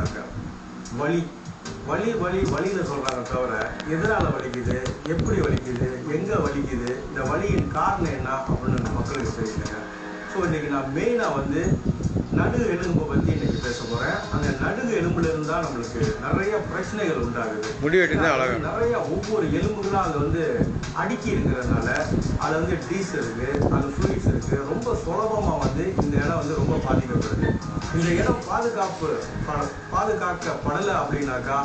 இருக்காங்க. வலி வலி வலி வலின்னு சொல்றாங்க தவிர எதனால வலிக்குது? எப்படி வலிக்குது? எங்க வலிக்குது? இந்த வலியின் காரணம் என்ன அப்படின்னு மக்களுக்கு தெரியலங்க ஸோ இன்னைக்கு நான் மெயினா வந்து நடுகு எலும்பை பத்தி இன்னைக்கு பேச போறேன். அந்த நடுகு எலும்புல இருந்தா நம்மளுக்கு நிறைய பிரச்சனைகள் உண்டாகுது. நிறைய ஒவ்வொரு எலும்புகளும் அது வந்து அடுக்கி இருக்கிறதுனால அது வந்து டீஸ் இருக்கு அது ஃப்ளூயிட்ஸ் இருக்கு. ரொம்ப சுலபமா வந்து இந்த இடம் வந்து ரொம்ப பாதிக்கப்படுது. இந்த இடம் பாதுகாப்பு பாதுகாக்கப்படலை அப்படின்னாக்கா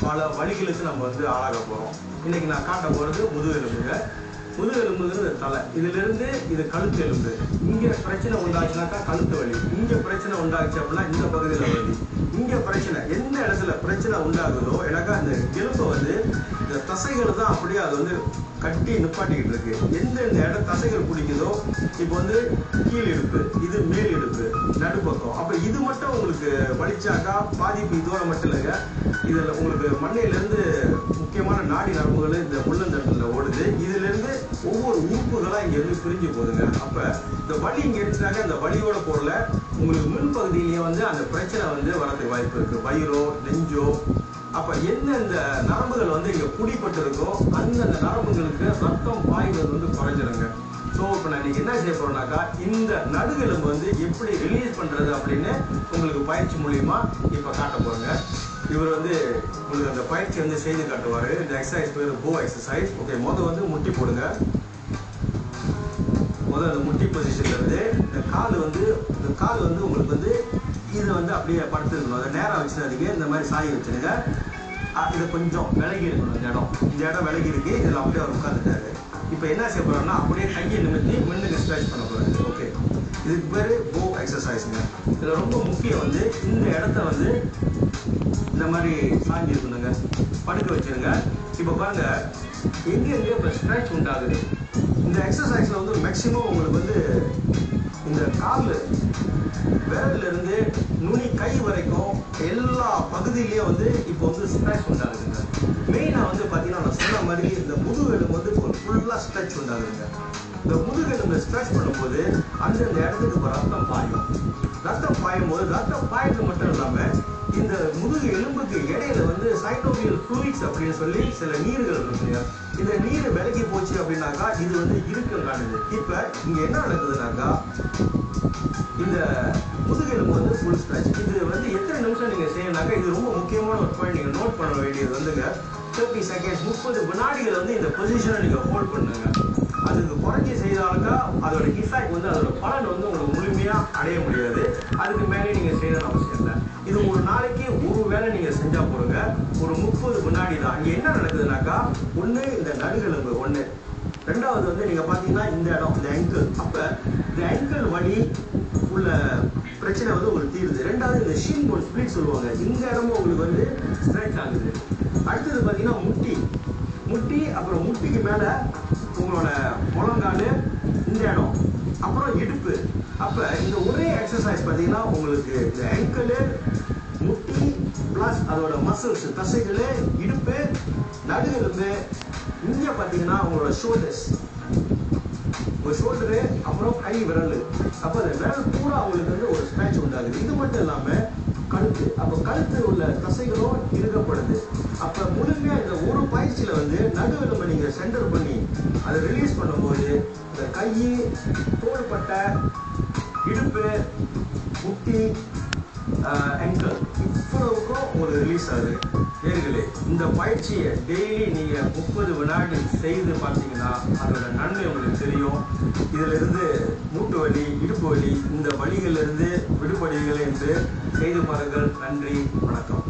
பல வழிகளுக்கு நம்ம வந்து ஆளாக போகிறோம் இன்னைக்கு நான் காட்ட போறது முதுகெலும்புங்க முதுகெலும்புங்கிறது தலை. இதிலிருந்து இது கழுத்து எலும்பு. இங்கே பிரச்சனை உண்டாச்சுனாக்கா கழுத்து வலி. இங்கே பிரச்சனை உண்டாச்சு அப்படின்னா இந்த பகுதியில் வலி. இங்கே பிரச்சனை. எந்த இடத்துல பிரச்சனை உண்டாகுதோ எனக்கா அந்த எலும்பை வந்து தசைகள் தான் அப்படியே அது வந்து கட்டி நிப்பாட்டிக்கிட்டு இருக்கு. எந்தெந்த இடம் தசைகள் பிடிக்குதோ இப்போ வந்து கீழ் இடுப்பு இது மேல் இடுப்பு நடுப்பக்கம். அப்போ இது மட்டும் உங்களுக்கு வலிச்சாக்கா பாதிப்பு இதோட மட்டும் இல்லைங்க. இதில் உங்களுக்கு மண்ணையிலேருந்து முக்கியமான நாடி நரம்புகள் இந்த உள்ளந்தட்டுல ஓடுது. இதுலேருந்து ஒவ்வொரு உறுப்புகளாக இங்கேருந்து பிரிஞ்சு போகுதுங்க. அப்போ இந்த வலி இங்கே இருந்துச்சுனாக்க அந்த வலியோட பொருளை உங்களுக்கு முன் பகுதியிலேயே வந்து அந்த பிரச்சனை வந்து வரதுக்கு வாய்ப்பு இருக்குது வயிறோ நெஞ்சோ அப்ப எந்தெந்த நரம்புகள் வந்து இங்க குடிப்பட்டிருக்கோ அந்தந்த நரம்புகளுக்கு ரத்தம் பாய்வது வந்து குறைஞ்சிருங்க. ஸோ இப்போ நான் இன்னைக்கு என்ன செய்ய போகிறேன்னாக்கா இந்த நடுகெலும்பு வந்து எப்படி ரிலீஸ் பண்றது அப்படின்னு உங்களுக்கு பயிற்சி மூலியமா இப்போ காட்ட போறேங்க. இவர் வந்து உங்களுக்கு அந்த பயிற்சி வந்து செய்து காட்டுவார். இந்த எக்ஸசைஸ் பேர் போ எக்ஸசைஸ் ஓகே மொதல் வந்து முட்டி போடுங்க. முதல் அந்த முட்டி பொசிஷன்ல இருந்து இந்த கால் வந்து இந்த கால் வந்து உங்களுக்கு வந்து இது வந்து அப்படியே படுத்துருக்கணும் அதை நேராக வச்சிடாதீங்க. இந்த மாதிரி சாய் வச்சிருங்க. அஹ் இது கொஞ்சம் விலகி இருக்கணும். இந்த இடம். இந்த இடம் விலகி இருக்கு. இதில் அப்படியே அவர் உட்காந்துட்டாரு இப்போ என்ன செய்ய போறோம்னா அப்படியே கையை நிமித்தி மின்னுக்கு ஸ்ட்ரெச் பண்ண போறாரு. ஓகே இதுக்கு பேர் போ எக்ஸசைஸ்ங்க இதில் ரொம்ப முக்கியம் வந்து இந்த இடத்த வந்து இந்த மாதிரி சாஞ்சி இருக்கணுங்க. படுக்க வச்சிருங்க. இப்போ பாருங்க எங்கே எங்க இப்போ ஸ்ட்ரெச் உண்டாகுது? இந்த எக்ஸசைஸில் வந்து மேக்சிமம் உங்களுக்கு வந்து இந்த கால் விரல்ல இருந்து நுனி கை வரைக்கும் எல்லா பகுதியிலையும் வந்து இப்போ வந்து ஸ்ட்ரெச் உண்டாகுதுங்க. மெயினா வந்து பாத்தீங்கன்னா நான் சொன்ன மாதிரி இந்த முதுகெலும்பு வந்து ஃபுல்லா ஸ்ட்ரெச் உண்டாகுதுங்க. இந்த முதுகெலும்பு ஸ்ட்ரெச் பண்ணும்போது அந்தந்த இடத்துக்கு இப்போ ரத்தம் பாயும். ரத்தம் பாயும் போது ரத்தம் பாயது மட்டும் இல்லாம இந்த முதுகு எலும்புக்கு இடையில வந்து சைட்டோமியல் ஃப்ளூயிட்ஸ் அப்படின்னு சொல்லி சில நீர்கள் இருக்குங்க. இந்த நீர் விலகி போச்சு அப்படின்னாக்கா இது வந்து இறுக்கம் காணுது இப்ப இங்க என்ன நடக்குதுனாக்கா இந்த முதுகெலும்பு வந்து ஃபுல் ஸ்ட்ரெச் இது வந்து எத்தனை நிமிஷம் நீங்கள் செய்யணும்னாக்கா இது ரொம்ப முக்கியமான ஒரு பாயிண்ட் நீங்கள் நோட் பண்ண வேண்டியது வந்துங்க. தேர்ட்டி செகண்ட்ஸ் முப்பது வினாடிகள் வந்து இந்த பொசிஷனை நீங்கள் ஹோல்ட் பண்ணுங்க. அதுக்கு குறைஞ்சி செய்தாலுக்கா அதோட இஃபெக்ட் வந்து அதோட பலன் வந்து உங்களுக்கு முழுமையாக அடைய முடியாது. அதுக்கு மேலே நீங்கள் செய்யணும்னு அவசியம் இல்லை. இது ஒரு நாளைக்கு ஒரு வேளை நீங்கள் செஞ்சால் போடுங்க. ஒரு முப்பது வினாடி தான். இங்கே என்ன நடக்குதுனாக்கா ஒன்று இந்த நடுகெலும்பு ஒன்று ரெண்டாவது வந்து நீங்கள் பார்த்தீங்கன்னா இந்த இடம் இந்த ஆங்கிள் அப்போ இந்த ஆங்கிள் வலி உள்ள பிரச்சனை வந்து உங்களுக்கு தீருது. ரெண்டாவது இந்த ஷீன் போன் ஸ்பிளிட் சொல்லுவாங்க. இந்த இடமும் உங்களுக்கு வந்து ஸ்ட்ரைக் ஆகுது. அடுத்தது பார்த்தீங்கன்னா முட்டி. முட்டி அப்புறம் முட்டிக்கு மேலே உங்களோட முழங்கால் இந்த இடம். அப்புறம் இடுப்பு. அப்போ இந்த ஒரே எக்ஸசைஸ் பார்த்தீங்கன்னா உங்களுக்கு இந்த ஆங்கிள் முட்டி ப்ளஸ் அதோட மசில்ஸ் தசைகள் இடுப்பு நடுகெலும்பு இங்கே பார்த்தீங்கன்னா உங்களோட ஷோல்டர்ஸ் ஒரு ஷோல்டரு அப்புறம் கை விரல். அப்போ அந்த விரல் கழுத்து உள்ள தசைகளும் இறுக்கப்படுது அப்போ முழுமையாக இந்த ஒரு பயிற்சியில் வந்து நடுவில் நீங்கள் சென்டர் பண்ணி அதை ரிலீஸ் பண்ணும்போது இந்த கை தோள்பட்டை இடுப்பு முட்டி ankle இவ்வளவுக்கும் உங்களுக்கு ரிலீஸ் ஆகுது நேர்களே இந்த பயிற்சியை டெய்லி நீங்கள் முப்பது வினாடி செய்து பார்த்தீங்கன்னா அதோட நன்மை உங்களுக்கு தெரியும். இதுல இருந்து மூட்டு வலி இடுப்பு வலி இந்த வழிகளிலிருந்து விடுபடுவீர்கள் என்று செய்து பாருங்கள். நன்றி வணக்கம்.